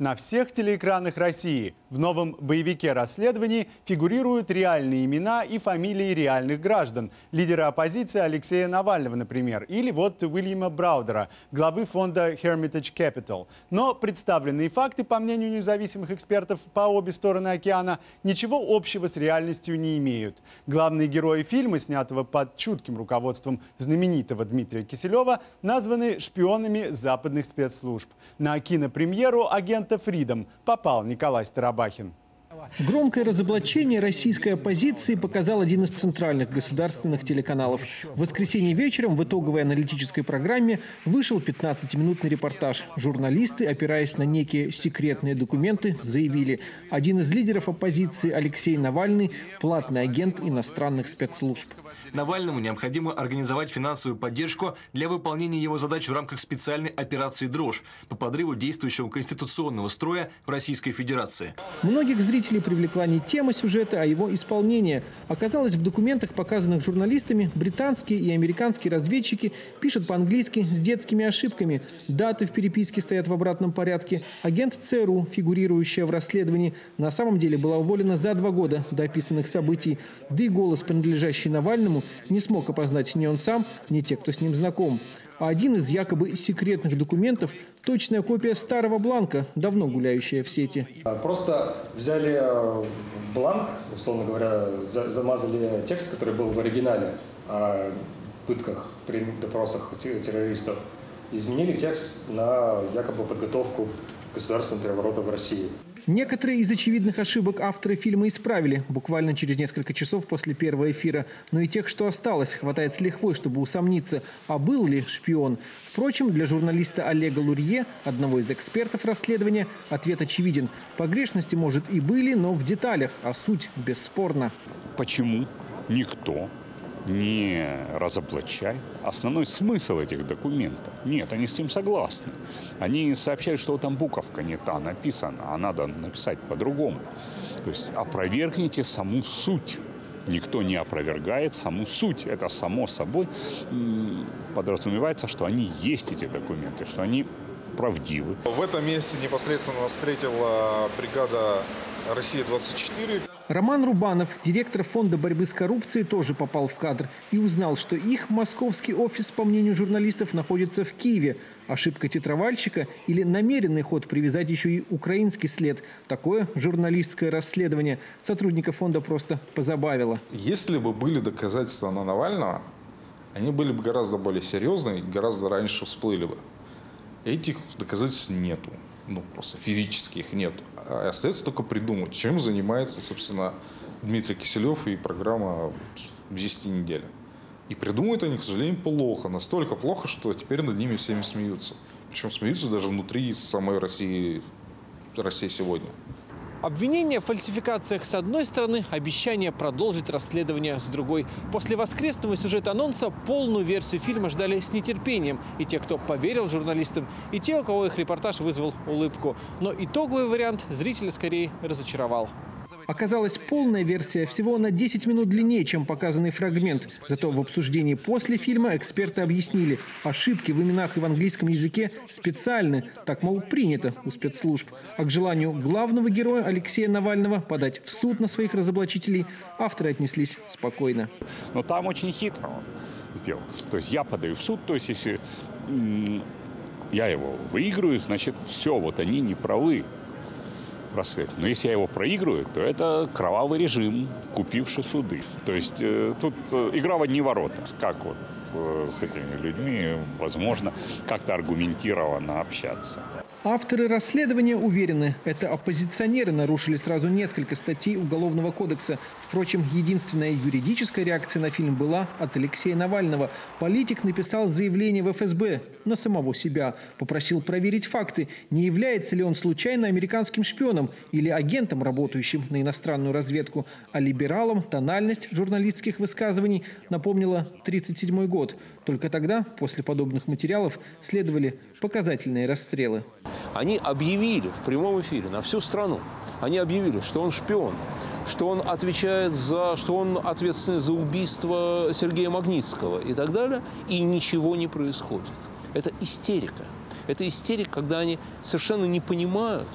на всех телеэкранах России. В новом боевике расследований фигурируют реальные имена и фамилии реальных граждан. Лидера оппозиции Алексея Навального, например, или вот Уильяма Браудера, главы фонда Hermitage Capital. Но представленные факты, по мнению независимых экспертов по обе стороны океана, ничего общего с реальностью не имеют. Главные герои фильма, снятого под чутким руководством знаменитого Дмитрия Киселева, названы шпионами западных спецслужб. На кинопремьеру агента Фридом попал Николай Старобахин. Громкое разоблачение российской оппозиции показал один из центральных государственных телеканалов. В воскресенье вечером в итоговой аналитической программе вышел 15-минутный репортаж. Журналисты, опираясь на некие секретные документы, заявили, один из лидеров оппозиции Алексей Навальный – платный агент иностранных спецслужб. Навальному необходимо организовать финансовую поддержку для выполнения его задач в рамках специальной операции «Дрожь» по подрыву действующего конституционного строя в Российской Федерации. Многих зрителей привлекла не тема сюжета, а его исполнение. Оказалось, в документах, показанных журналистами, британские и американские разведчики пишут по-английски с детскими ошибками. Даты в переписке стоят в обратном порядке. Агент ЦРУ, фигурирующая в расследовании, на самом деле была уволена за два года до описанных событий. Да и голос, принадлежащий Навальному, не смог опознать ни он сам, ни те, кто с ним знаком. А один из якобы секретных документов – точная копия старого бланка, давно гуляющая в сети. Просто взяли э, бланк, условно говоря, замазали текст, который был в оригинале о пытках при допросах террористов, изменили текст на якобы подготовку государственного переворота в России. Некоторые из очевидных ошибок авторы фильма исправили буквально через несколько часов после первого эфира. Но и тех, что осталось, хватает с лихвой, чтобы усомниться, а был ли шпион. Впрочем, для журналиста Олега Лурье, одного из экспертов расследования, ответ очевиден. Погрешности, может, и были, но в деталях, а суть бесспорна. Почему никто не разоблачай основной смысл этих документов. Нет, они с этим согласны. Они сообщают, что там буковка не та написана, а надо написать по-другому. То есть опровергните саму суть. Никто не опровергает саму суть. Это само собой подразумевается, что они есть эти документы, что они правдивы. В этом месте непосредственно встретила бригада «Россия-24». Роман Рубанов, директор фонда борьбы с коррупцией, тоже попал в кадр и узнал, что их московский офис, по мнению журналистов, находится в Киеве. Ошибка тетровальщика или намеренный ход привязать еще и украинский след. Такое журналистское расследование сотрудника фонда просто позабавило. Если бы были доказательства на Навального, они были бы гораздо более серьезные, гораздо раньше всплыли бы. Этих доказательств нету ну, просто физически их нет. А остается только придумать, чем занимается, собственно, Дмитрий Киселев и программа «10 недель». И придумывают они, к сожалению, плохо. Настолько плохо, что теперь над ними всеми смеются. Причем смеются даже внутри самой России, России сегодня. Обвинение в фальсификациях с одной стороны, обещание продолжить расследование с другой. После воскресного сюжета анонса полную версию фильма ждали с нетерпением. И те, кто поверил журналистам, и те, у кого их репортаж вызвал улыбку. Но итоговый вариант зрителя скорее разочаровал. Оказалась полная версия всего на 10 минут длиннее, чем показанный фрагмент. Зато в обсуждении после фильма эксперты объяснили, ошибки в именах и в английском языке специальны, так, мол, принято у спецслужб. А к желанию главного героя Алексея Навального подать в суд на своих разоблачителей авторы отнеслись спокойно. Но там очень хитро он сделал. То есть я подаю в суд, то есть если я его выиграю, значит, все, вот они не правы расследовать. Но если я его проигрываю, то это кровавый режим, купивший суды. То есть э, тут э, игра в одни ворота. Как вот э, с этими людьми возможно как-то аргументированно общаться? Авторы расследования уверены, это оппозиционеры нарушили сразу несколько статей Уголовного кодекса. Впрочем, единственная юридическая реакция на фильм была от Алексея Навального. Политик написал заявление в ФСБ на самого себя. Попросил проверить факты, не является ли он случайно американским шпионом или агентом, работающим на иностранную разведку. А либералам тональность журналистских высказываний напомнила 1937 год. Только тогда, после подобных материалов, следовали показательные расстрелы. Они объявили в прямом эфире на всю страну, они объявили, что он шпион, что он отвечает за, что он ответственный за убийство Сергея Магнитского и так далее, и ничего не происходит. Это истерика. Это истерика, когда они совершенно не понимают,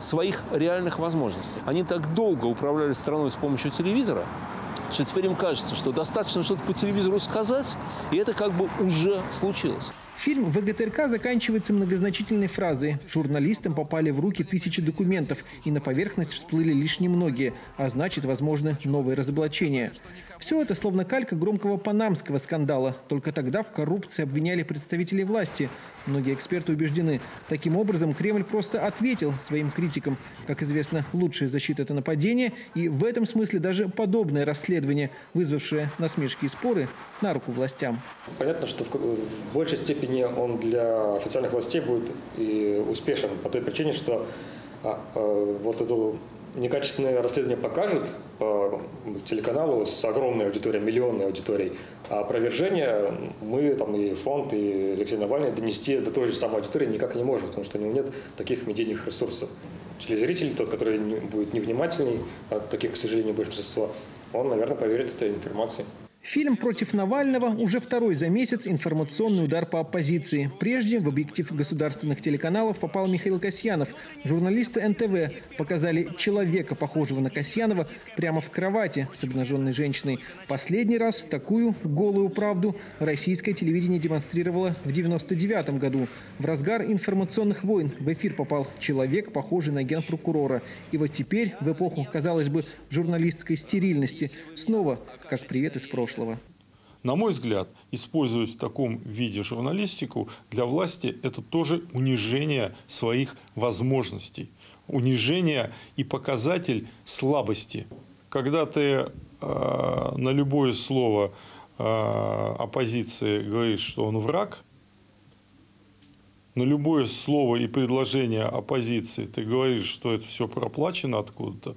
своих реальных возможностей. Они так долго управляли страной с помощью телевизора, что теперь им кажется, что достаточно что-то по телевизору сказать, и это как бы уже случилось. Фильм ВГТРК заканчивается многозначительной фразой «Журналистам попали в руки тысячи документов, и на поверхность всплыли лишь немногие, а значит, возможно, новые разоблачения». Все это словно калька громкого панамского скандала. Только тогда в коррупции обвиняли представителей власти. Многие эксперты убеждены, таким образом Кремль просто ответил своим критикам. Как известно, лучшая защита – это нападение, и в этом смысле даже подобное расследование, вызвавшее насмешки и споры, на руку властям. Понятно, что в, большей степени он для официальных властей будет и успешен по той причине, что а, а, вот эту некачественное расследование покажут по телеканалу с огромной аудиторией, миллионной аудиторией, а опровержение мы, там, и фонд, и Алексей Навальный донести до той же самой аудитории никак не может, потому что у него нет таких медийных ресурсов. Телезритель, тот, который будет невнимательный, а таких, к сожалению, большинство, он, наверное, поверит этой информации. Фильм против Навального уже второй за месяц информационный удар по оппозиции. Прежде в объектив государственных телеканалов попал Михаил Касьянов. Журналисты НТВ показали человека, похожего на Касьянова, прямо в кровати с обнаженной женщиной. Последний раз такую голую правду российское телевидение демонстрировало в 99 году. В разгар информационных войн в эфир попал человек, похожий на генпрокурора. И вот теперь, в эпоху, казалось бы, журналистской стерильности, снова как привет из прошлого прошлого. На мой взгляд, использовать в таком виде журналистику для власти – это тоже унижение своих возможностей. Унижение и показатель слабости. Когда ты э, на любое слово э, оппозиции говоришь, что он враг, на любое слово и предложение оппозиции ты говоришь, что это все проплачено откуда-то,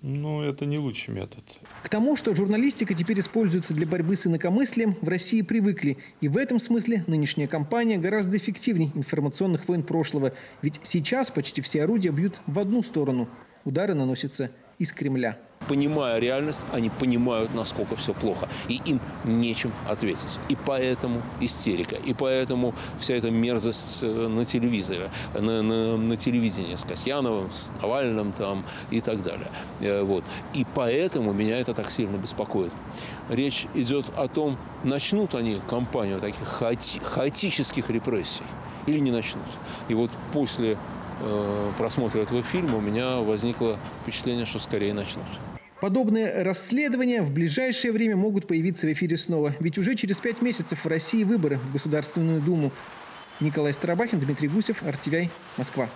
ну, это не лучший метод. К тому, что журналистика теперь используется для борьбы с инакомыслием, в России привыкли. И в этом смысле нынешняя кампания гораздо эффективнее информационных войн прошлого. Ведь сейчас почти все орудия бьют в одну сторону. Удары наносятся из Кремля понимая реальность, они понимают, насколько все плохо. И им нечем ответить. И поэтому истерика. И поэтому вся эта мерзость э, на телевизоре, на, на, на телевидении с Касьяновым, с Навальным там и так далее. Э, вот. И поэтому меня это так сильно беспокоит. Речь идет о том, начнут они кампанию таких хаоти хаотических репрессий или не начнут. И вот после э, просмотра этого фильма у меня возникло впечатление, что скорее начнут. Подобные расследования в ближайшее время могут появиться в эфире снова. Ведь уже через пять месяцев в России выборы в Государственную Думу. Николай Старобахин, Дмитрий Гусев, RTVI, Москва.